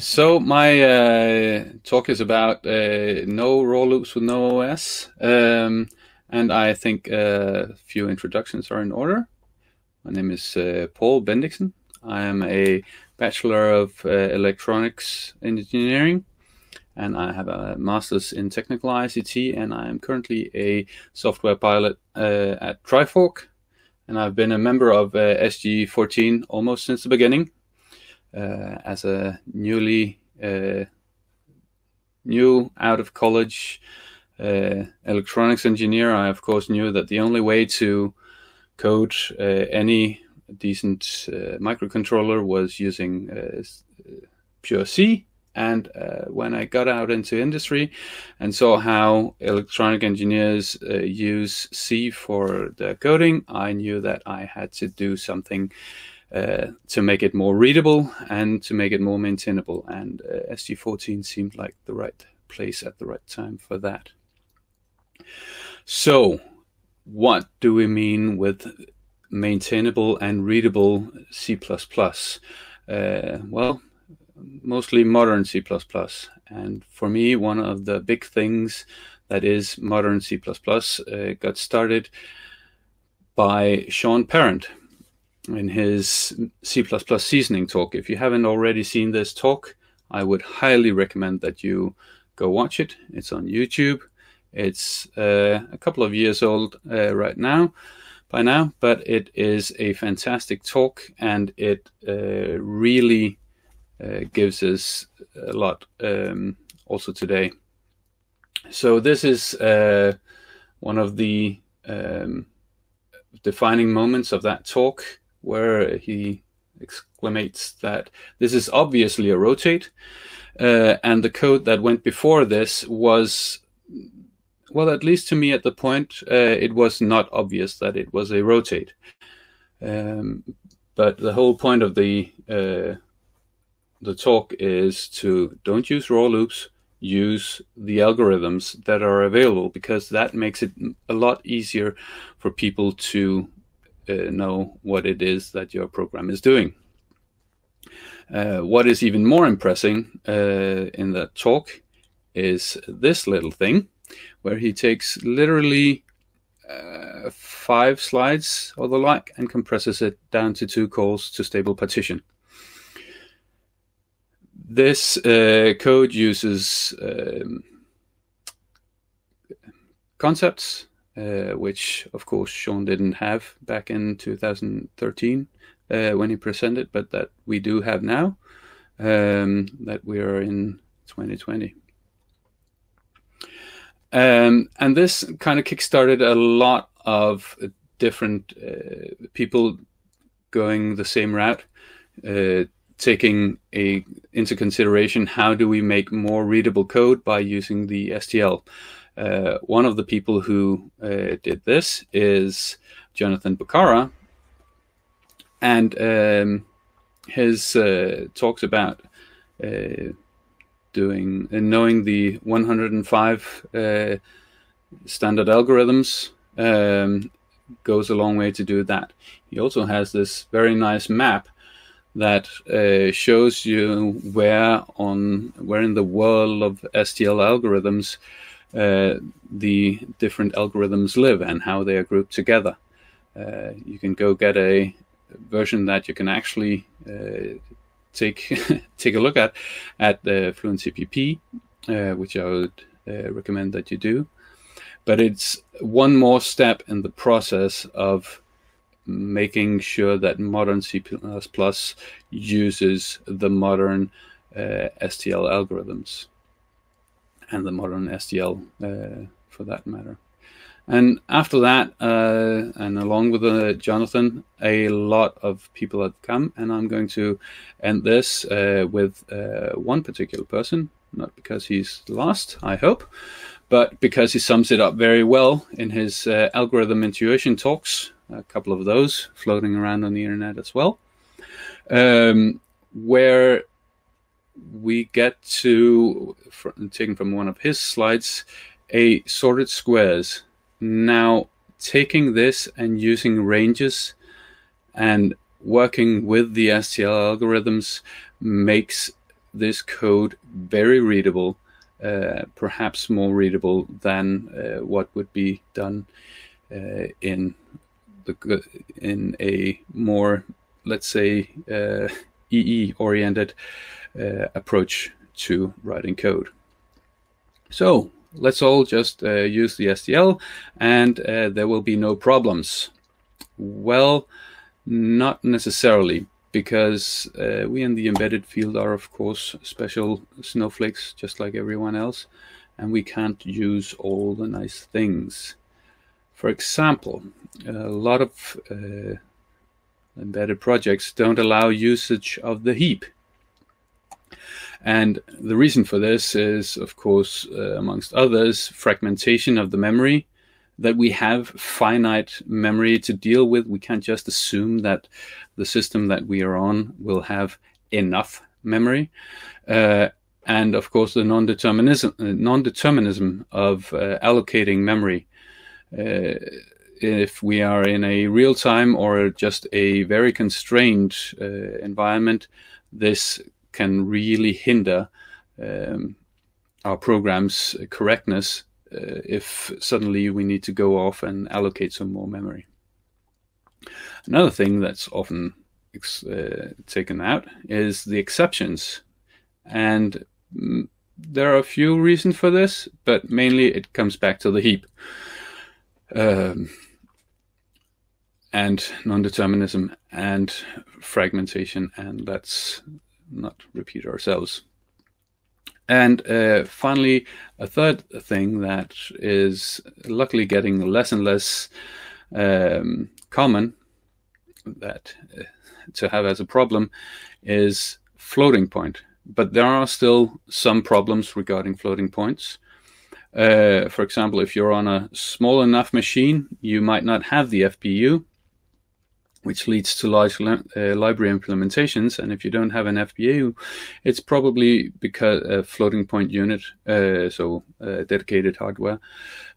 So my uh, talk is about uh, no raw loops with no OS, um, and I think a few introductions are in order. My name is uh, Paul Bendixen. I am a Bachelor of uh, Electronics Engineering, and I have a Master's in Technical ICT, and I am currently a software pilot uh, at Trifork, and I've been a member of uh, SG14 almost since the beginning. Uh, as a newly uh, new out of college uh, electronics engineer, I of course knew that the only way to code any decent microcontroller was using pure C. And uh, when I got out into industry and saw how electronic engineers uh, use C for their coding, I knew that I had to do something uh, to make it more readable and to make it more maintainable. And uh, SG14 seemed like the right place at the right time for that. So, what do we mean with maintainable and readable C++? Uh, well, mostly modern C++. And for me, one of the big things that is modern C++ uh, got started by Sean Parent, in his C++ seasoning talk. If you haven't already seen this talk, I would highly recommend that you go watch it. It's on YouTube. It's uh, a couple of years old uh, right now, by now, but it is a fantastic talk and it uh, really uh, gives us a lot um, also today. So, this is uh, one of the um, defining moments of that talk where he exclamates that this is obviously a rotate, uh, and the code that went before this was, well, at least to me at the point, uh, it was not obvious that it was a rotate. Um, but the whole point of the uh, the talk is to don't use raw loops, use the algorithms that are available because that makes it a lot easier for people to know what it is that your program is doing. Uh, what is even more impressive uh, in that talk is this little thing where he takes literally uh, five slides or the like and compresses it down to two calls to stable partition. This uh, code uses um, concepts uh, which of course Sean didn't have back in 2013 uh, when he presented, but that we do have now, um, that we are in 2020. Um, and this kind of kickstarted a lot of different uh, people going the same route, uh, taking a into consideration how do we make more readable code by using the STL. Uh, one of the people who uh, did this is Jonathan Boccara, and um, his uh, talks about uh, doing and knowing the 105 uh, standard algorithms um, goes a long way to do that. He also has this very nice map that uh, shows you where on where in the world of STL algorithms uh, the different algorithms live and how they are grouped together. Uh, you can go get a version that you can actually uh, take take a look at at the Fluent CPP, uh, which I would uh, recommend that you do. But it's one more step in the process of making sure that modern C++ uses the modern STL algorithms and the modern STL uh, for that matter. And after that, uh, and along with uh, Jonathan, a lot of people have come, and I'm going to end this uh, with uh, one particular person, not because he's last, I hope, but because he sums it up very well in his uh, algorithm intuition talks, a couple of those floating around on the internet as well, um, where we get to, taken from one of his slides, a sorted squares. Now, taking this and using ranges and working with the STL algorithms makes this code very readable, uh, perhaps more readable than uh, what would be done uh, in the in a more, let's say, EE uh, oriented uh, approach to writing code. So let's all just uh, use the STL and there will be no problems. Well, not necessarily, because uh, we in the embedded field are, of course, special snowflakes, just like everyone else, and we can't use all the nice things. For example, a lot of uh, embedded projects don't allow usage of the heap. And the reason for this is, of course, uh, amongst others, fragmentation of the memory that we have finite memory to deal with. We can't just assume that the system that we are on will have enough memory. Uh, and of course, the non-determinism, uh, non-determinism of uh, allocating memory. Uh, if we are in a real time or just a very constrained uh, environment, this can really hinder um, our program's correctness uh, if suddenly we need to go off and allocate some more memory. Another thing that's often uh, taken out is the exceptions. And mm, there are a few reasons for this, but mainly it comes back to the heap. Um, and non-determinism and fragmentation and let's not repeat ourselves. And uh, finally, a third thing that is luckily getting less and less um, common that uh, to have as a problem is floating point. But there are still some problems regarding floating points. Uh, for example, if you're on a small enough machine, you might not have the FPU, which leads to large uh, library implementations. And if you don't have an FPU, it's probably because a floating point unit, uh, so uh, dedicated hardware.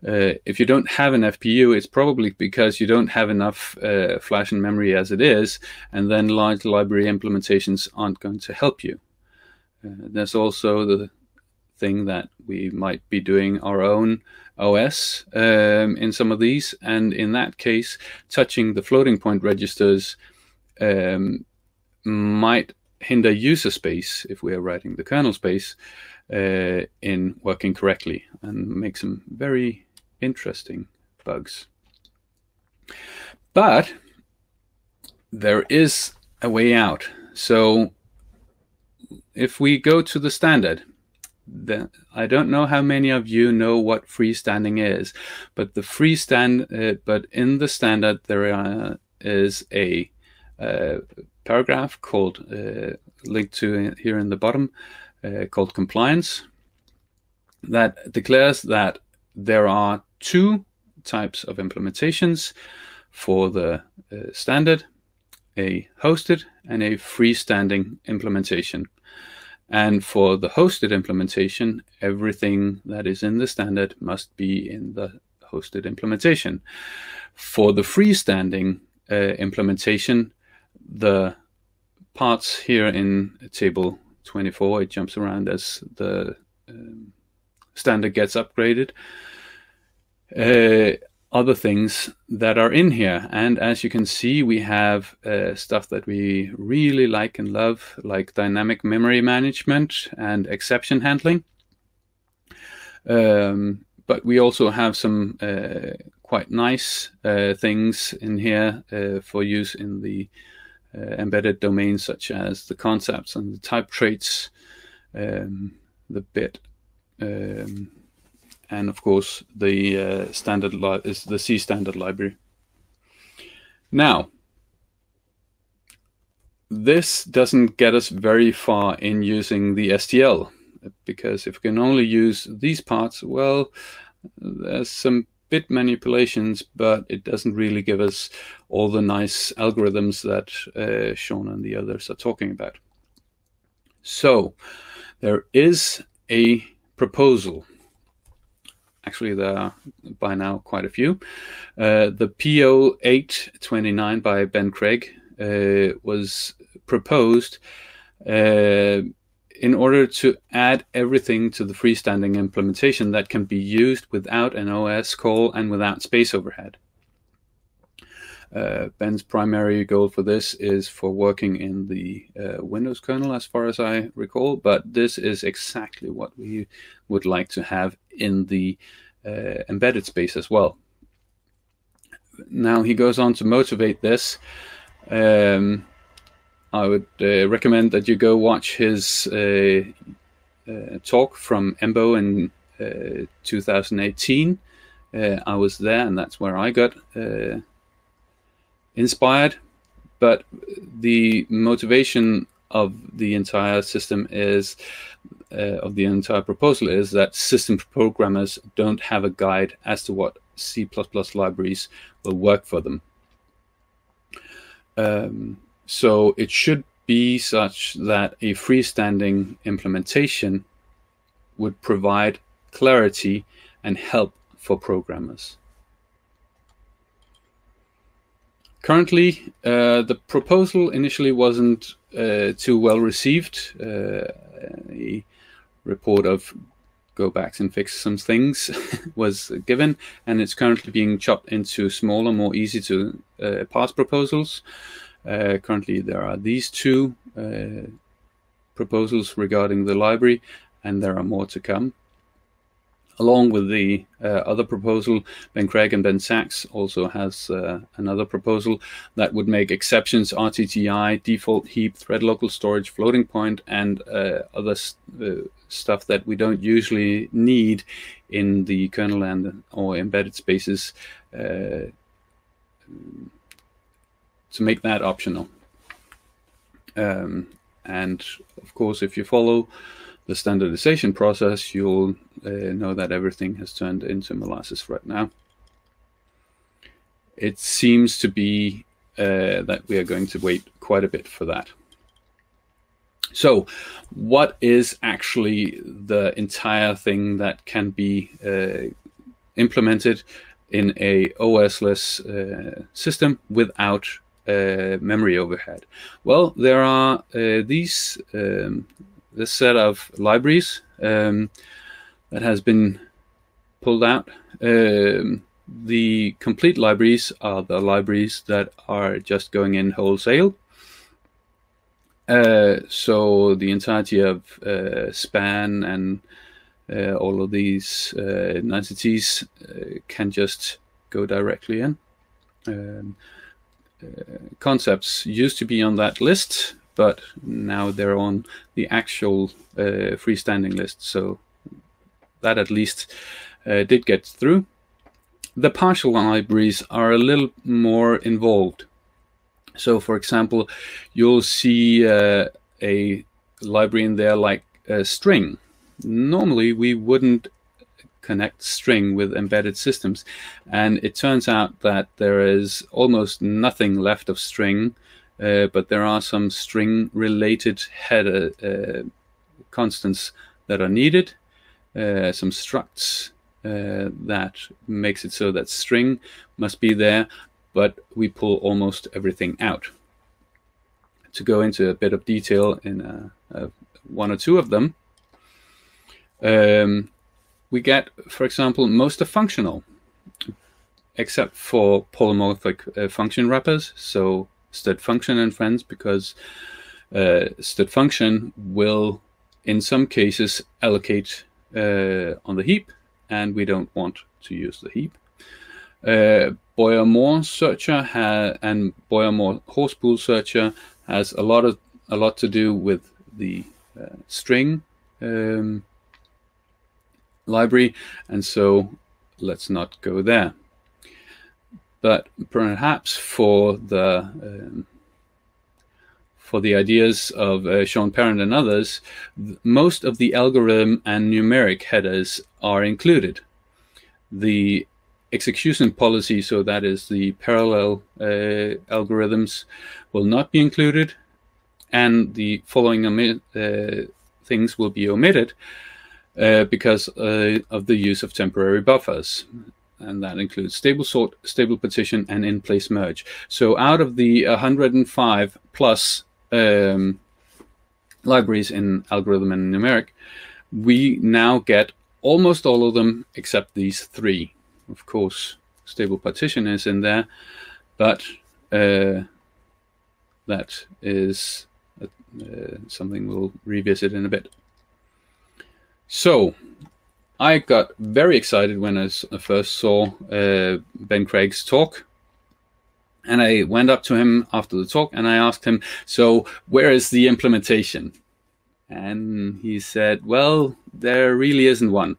Uh, if you don't have an FPU, it's probably because you don't have enough uh, flash and memory as it is, and then large library implementations aren't going to help you. Uh, there's also the thing that we might be doing our own OS um, in some of these, and in that case, touching the floating point registers um, might hinder user space if we are writing the kernel space uh, in working correctly and make some very interesting bugs. But there is a way out. So if we go to the standard, the, I don't know how many of you know what freestanding is, but the freestand, uh, but in the standard there is a uh, paragraph called uh, linked to here in the bottom uh, called compliance that declares that there are two types of implementations for the uh, standard: a hosted and a freestanding implementation. And for the hosted implementation, everything that is in the standard must be in the hosted implementation. For the freestanding uh, implementation, the parts here in table 24, it jumps around as the um, standard gets upgraded. Uh, other things that are in here. And as you can see, we have uh, stuff that we really like and love, like dynamic memory management and exception handling. Um, but we also have some uh, quite nice uh, things in here uh, for use in the uh, embedded domains, such as the concepts and the type traits, um, the bit. Um, and of course the uh, standard is the C standard library. Now, this doesn't get us very far in using the STL because if we can only use these parts, well, there's some bit manipulations, but it doesn't really give us all the nice algorithms that uh, Sean and the others are talking about. So there is a proposal Actually, there are by now quite a few. Uh, the P0829 by Ben Craig uh, was proposed uh, in order to add everything to the freestanding implementation that can be used without an OS call and without space overhead. Uh, Ben's primary goal for this is for working in the uh, Windows kernel, as far as I recall, but this is exactly what we would like to have in the uh, embedded space as well. Now he goes on to motivate this. Um, I would uh, recommend that you go watch his uh, uh, talk from EMBO in 2018. I was there, and that's where I got inspired, but the motivation of the entire system is uh, of the entire proposal is that system programmers don't have a guide as to what C++ libraries will work for them. Um, so it should be such that a freestanding implementation would provide clarity and help for programmers. Currently, uh, the proposal initially wasn't uh, too well received. Uh, report of go back and fix some things was given, and it's currently being chopped into smaller, more easy to uh, pass proposals. Uh, currently, there are these two uh, proposals regarding the library, and there are more to come. Along with the uh, other proposal, Ben Craig and Ben Saks also has uh, another proposal that would make exceptions RTTI, default heap, thread local storage, floating point, and uh, other st- stuff that we don't usually need in the kernel and or embedded spaces uh, to make that optional. Um, and of course, if you follow the standardization process, you'll uh, know that everything has turned into molasses right now. It seems to be uh, that we are going to wait quite a bit for that. So, what is actually the entire thing that can be uh, implemented in a OS-less uh, system without uh, memory overhead? Well, there are uh, these um, this set of libraries um, that has been pulled out. Um, the complete libraries are the libraries that are just going in wholesale. Uh, so the entirety of uh, span and uh, all of these uh, entities uh, can just go directly in. Um, uh, concepts used to be on that list, but now they're on the actual uh, freestanding list. So that at least uh, did get through. The partial libraries are a little more involved. So, for example, you'll see uh, a library in there like string. Normally, we wouldn't connect string with embedded systems, and it turns out that there is almost nothing left of string uh, but there are some string related header uh, constants that are needed, uh, some structs uh, that makes it so that string must be there, but we pull almost everything out. To go into a bit of detail in uh, uh, one or two of them, um, we get, for example, most are functional, except for polymorphic function wrappers. So std function and friends because uh, std function will in some cases allocate uh, on the heap and we don't want to use the heap. Uh, Boyer-Moore searcher and Boyer-Moore Horspool searcher has a lot of a lot to do with the uh, string um, library, and so let's not go there. But perhaps for the um, for the ideas of uh, Sean Parent and others, th- most of the algorithm and numeric headers are included. The execution policy, so that is the parallel uh, algorithms, will not be included, and the following uh, things will be omitted uh, because uh, of the use of temporary buffers and that includes stable sort, stable partition, and in place merge. So out of the 105 plus um, libraries in algorithm and numeric, we now get almost all of them except these three. Of course, stable partition is in there, but uh, that is uh, something we'll revisit in a bit. So, I got very excited when I first saw uh, Ben Craig's talk. And I went up to him after the talk and I asked him, So, where is the implementation? And he said, Well, there really isn't one.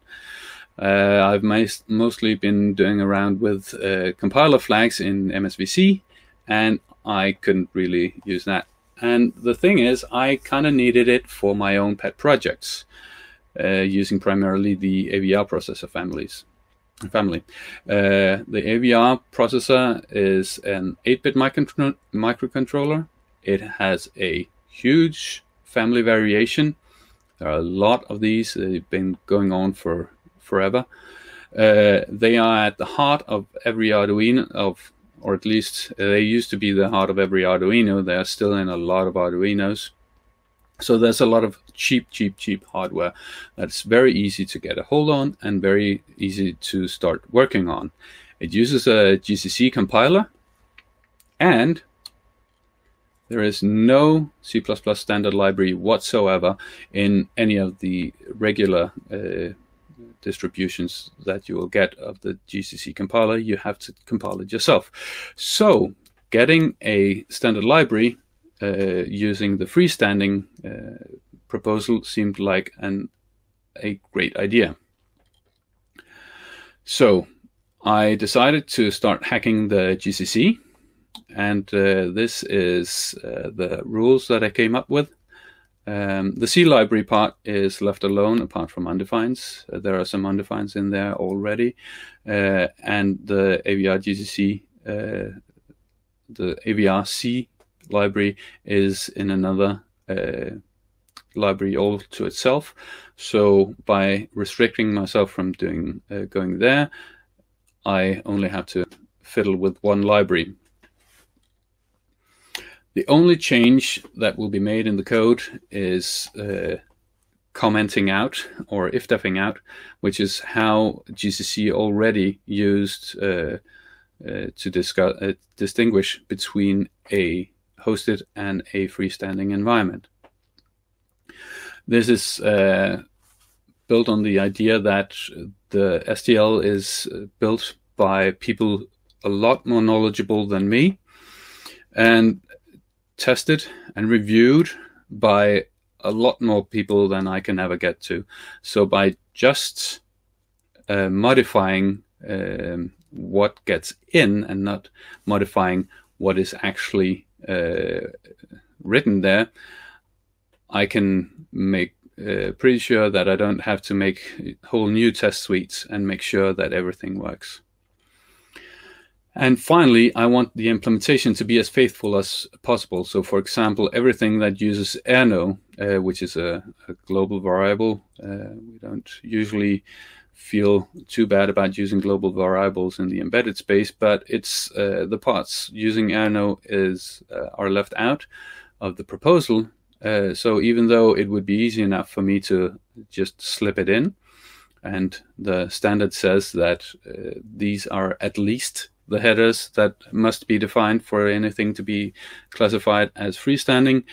Uh, I've mostly been doing around with uh, compiler flags in MSVC, and I couldn't really use that. And the thing is, I kind of needed it for my own pet projects, using primarily the AVR processor families. Family. Uh, the AVR processor is an 8-bit micro- microcontroller. It has a huge family variation. There are a lot of these. They've been going on for forever. Uh, they are at the heart of every Arduino, of or at least uh, they used to be the heart of every Arduino. They are still in a lot of Arduinos. So there's a lot of cheap, cheap, cheap hardware that's very easy to get a hold on and very easy to start working on. It uses a GCC compiler and there is no C++ standard library whatsoever in any of the regular uh, distributions that you will get of the GCC compiler. You have to compile it yourself. So getting a standard library uh, using the freestanding uh, proposal seemed like an a great idea. So I decided to start hacking the GCC, and uh, this is uh, the rules that I came up with. Um, the C library part is left alone apart from undefines. Uh, there are some undefines in there already. Uh, and the AVR GCC, uh, the AVR C library is in another uh, library all to itself. So by restricting myself from doing uh, going there, I only have to fiddle with one library the only change that will be made in the code is uh, commenting out or if defing out, which is how GCC already used uh, uh, to discuss, uh, distinguish between a hosted and a freestanding environment. This is uh, built on the idea that the STL is uh, built by people a lot more knowledgeable than me. And tested and reviewed by a lot more people than I can ever get to. So by just uh, modifying um, what gets in and not modifying what is actually uh, written there, I can make uh, pretty sure that I don't have to make whole new test suites and make sure that everything works. And finally, I want the implementation to be as faithful as possible. So, for example, everything that uses errno, uh, which is a, a global variable, uh, we don't usually feel too bad about using global variables in the embedded space, but it's uh, the parts using errno is uh, are left out of the proposal. Uh, so, even though it would be easy enough for me to just slip it in, and the standard says that uh, these are at least the headers that must be defined for anything to be classified as freestanding.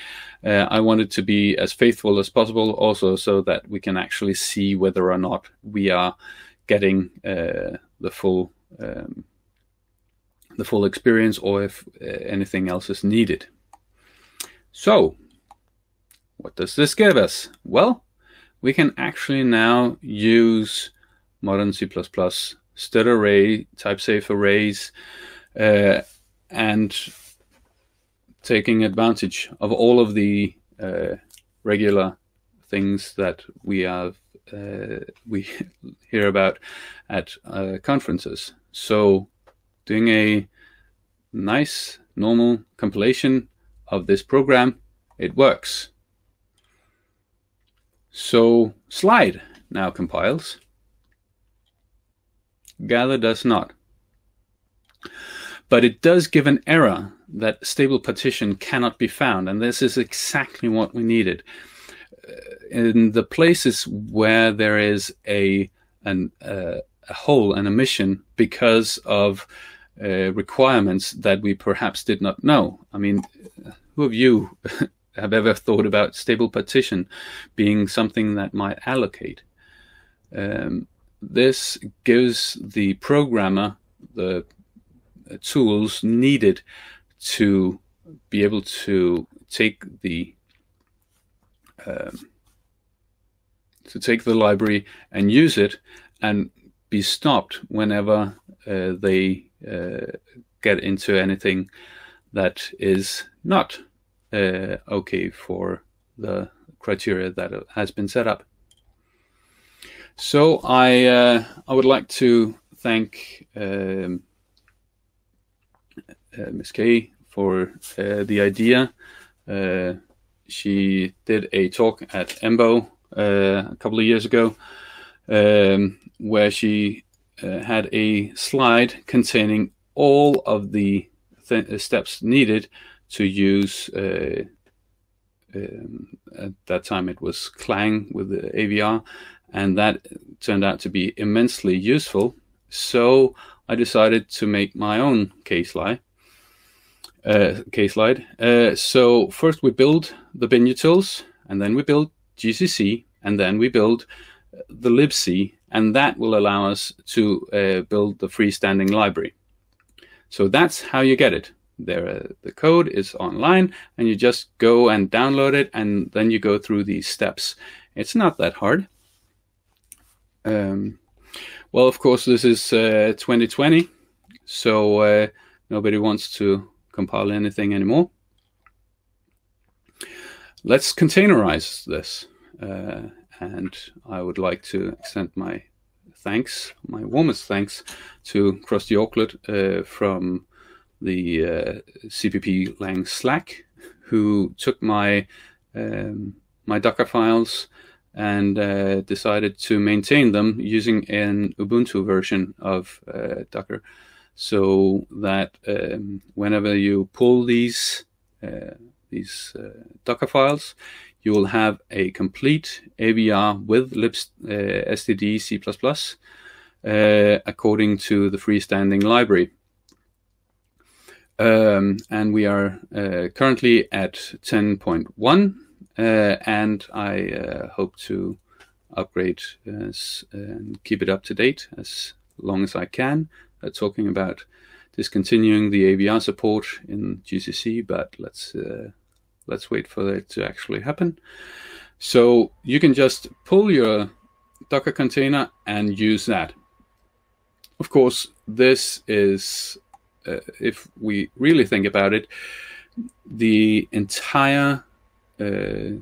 Uh, I want it to be as faithful as possible, also so that we can actually see whether or not we are getting uh, the full um, the full experience, or if uh, anything else is needed. So, what does this give us? Well, we can actually now use modern C++ std array, type safe arrays, uh, and taking advantage of all of the uh, regular things that we have uh, we hear about at uh, conferences. So, doing a nice normal compilation of this program, it works. So, slide now compiles. Gather does not. But it does give an error that stable partition cannot be found, and this is exactly what we needed. in the places where there is a an uh, a hole and a mission because of uh, requirements that we perhaps did not know. I mean, who of you have ever thought about stable partition being something that might allocate? Um, this gives the programmer the tools needed to be able to take the um, to take the library and use it and be stopped whenever uh, they uh, get into anything that is not uh, okay for the criteria that has been set up. So I uh, I would like to thank um, uh, Ms. Kay for uh, the idea. Uh, she did a talk at EMBO a couple of years ago um, where she had a slide containing all of the th steps needed to use uh, um, at that time it was Clang with the AVR, and that turned out to be immensely useful. So I decided to make my own case slide. Uh, case slide. Uh, so first we build the binutils, and then we build GCC, and then we build the libc, and that will allow us to uh, build the freestanding library. So that's how you get it. There, uh, the code is online, and you just go and download it, and then you go through these steps. It's not that hard. Um, well, of course, this is uh, 2020, so uh, nobody wants to compile anything anymore. Let's containerize this. Uh, and I would like to extend my thanks, my warmest thanks to Krusty Auklet uh, from the uh, CPP Lang Slack, who took my um, my Docker files and uh, decided to maintain them using an Ubuntu version of uh, Docker, so that um, whenever you pull these uh, these uh, Docker files, you will have a complete AVR with libs uh, std C++ uh, according to the freestanding library. Um, and we are uh, currently at 10.1, uh, and I uh, hope to upgrade as, and keep it up to date as long as I can. Uh, talking about discontinuing the AVR support in GCC, but let's let's wait for it to actually happen. So you can just pull your Docker container and use that. Of course, this is, uh, if we really think about it, the entire uh,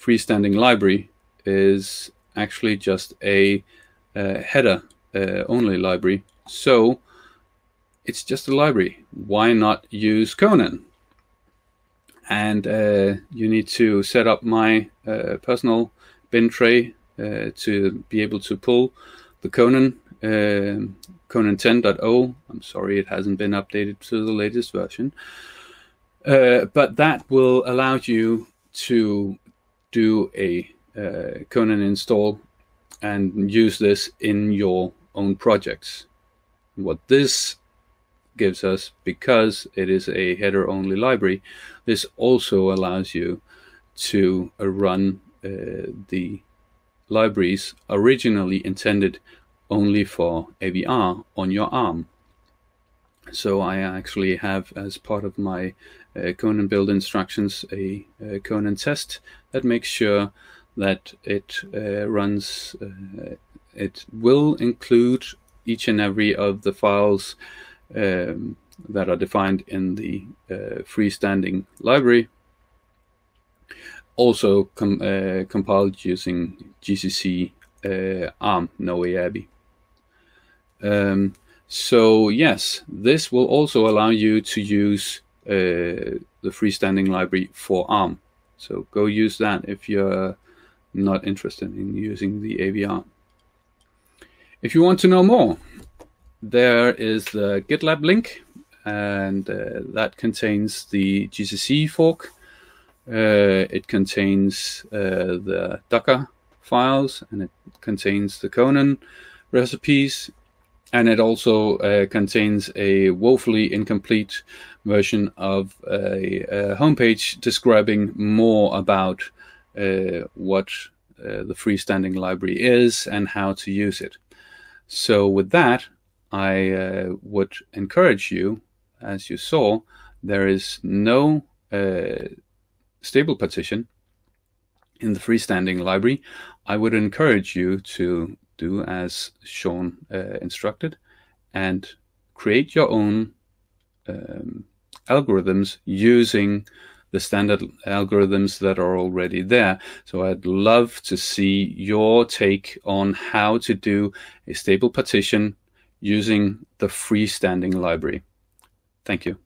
freestanding library is actually just a uh, header uh, only library. So it's just a library. Why not use Conan? and uh, you need to set up my uh, personal Bintray to be able to pull the Conan um, Conan 10.0. I'm sorry it hasn't been updated to the latest version, uh, but that will allow you to do a uh, Conan install and use this in your own projects. What this gives us, because it is a header only library, this also allows you to uh, run uh, the libraries originally intended only for AVR on your ARM. So I actually have, as part of my uh, Conan build instructions, a, a, Conan test that makes sure that it uh, runs, uh, it will include each and every of the files um, that are defined in the uh, freestanding library. Also com uh, compiled using GCC uh, ARM NoABI. Um, so yes, this will also allow you to use uh, the freestanding library for ARM. So go use that if you're not interested in using the AVR. If you want to know more, there is the GitLab link, and uh, that contains the GCC fork Uh, it contains uh, the Docker files and it contains the Conan recipes and it also uh, contains a woefully incomplete version of a, a homepage describing more about uh, what uh, the freestanding library is and how to use it. So with that, I uh, would encourage you, as you saw, there is no uh, stable partition in the freestanding library. I would encourage you to do as Sean uh, instructed and create your own um, algorithms using the standard algorithms that are already there. So I'd love to see your take on how to do a stable partition using the freestanding library. Thank you.